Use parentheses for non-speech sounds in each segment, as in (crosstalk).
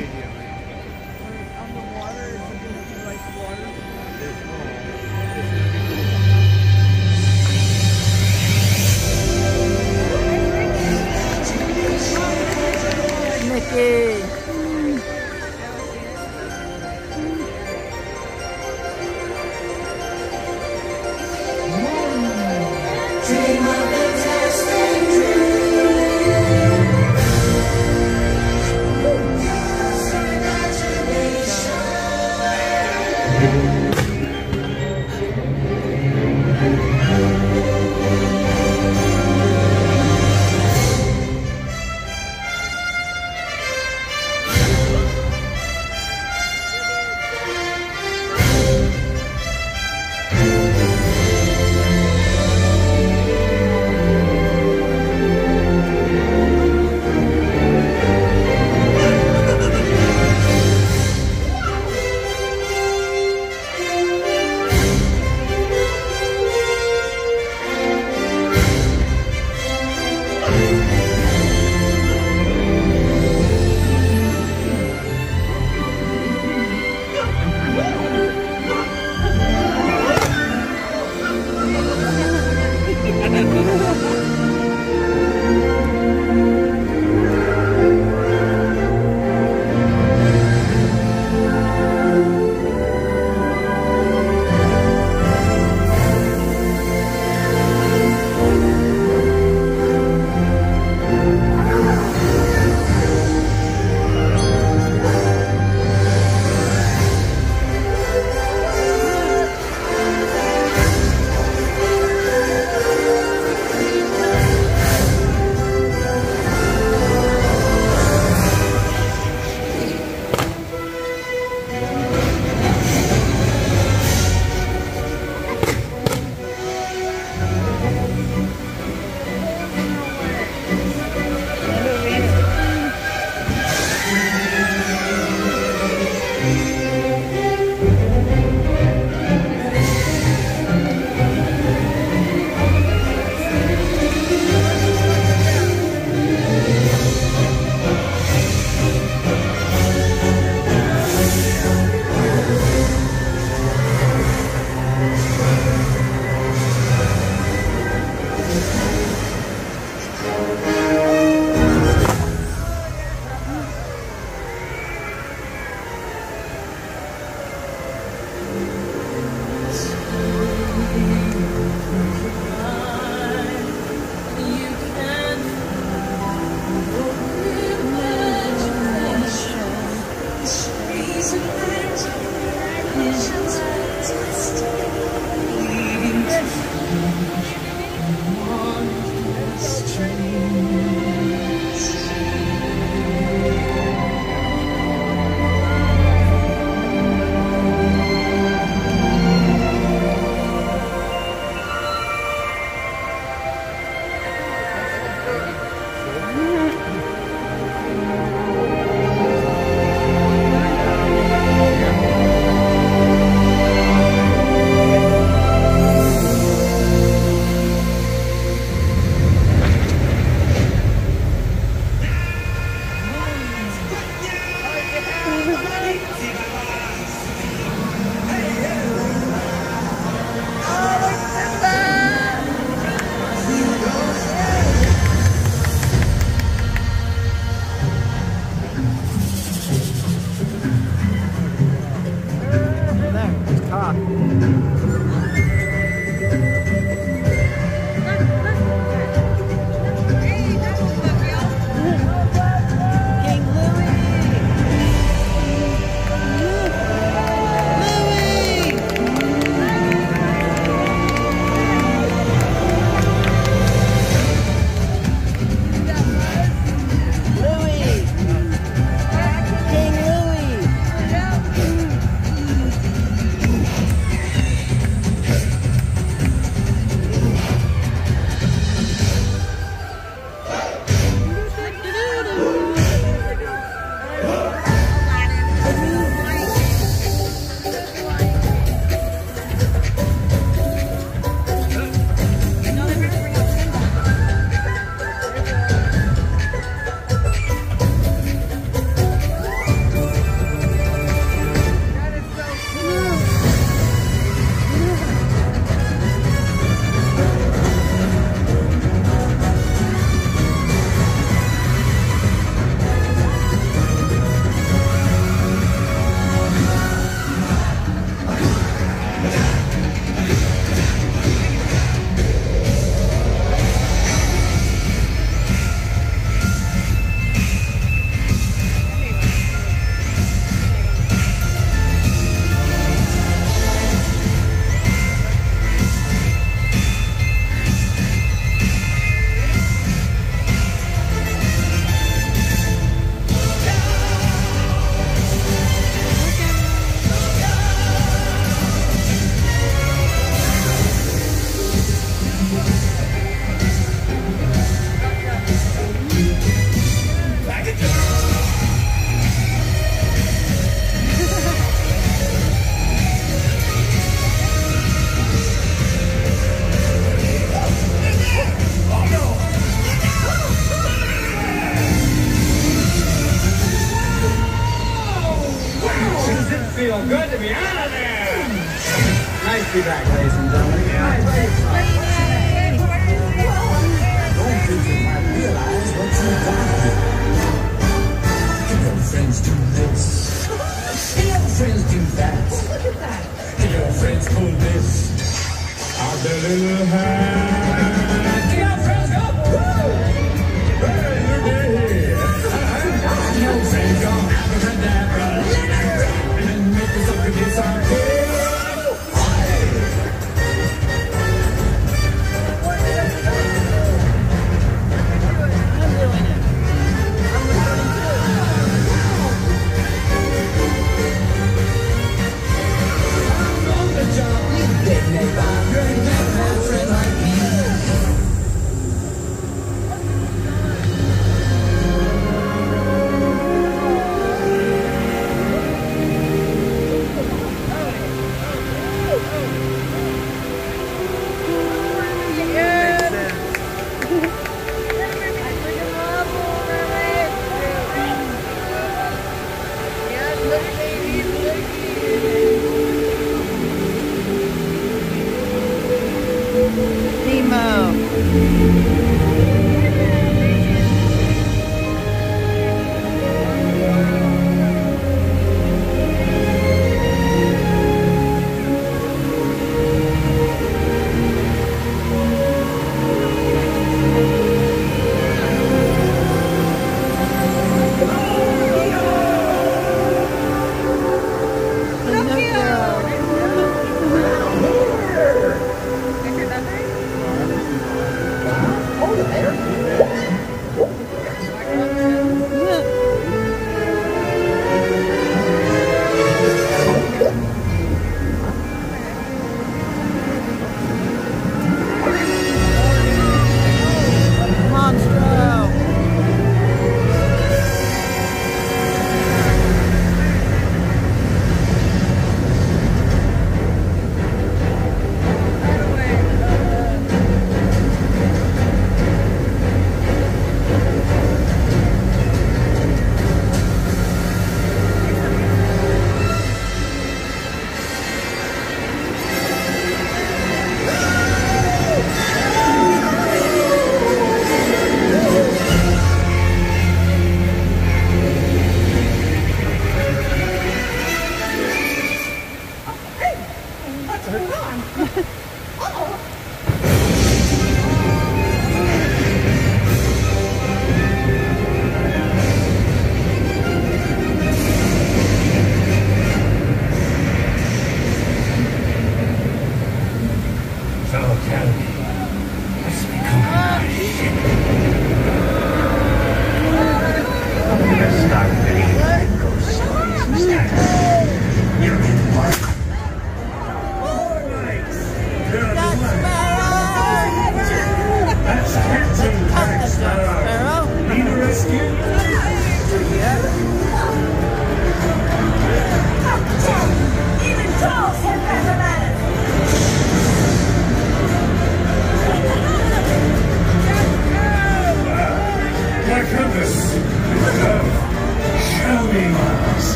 On Nice to be back, ladies and gentlemen. Yeah. Don't think. Your friends do this. Your friends do that. Your friends pull this. Little hand.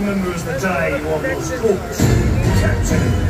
Remembers the day you almost caught Captain.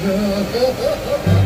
Ha! (laughs)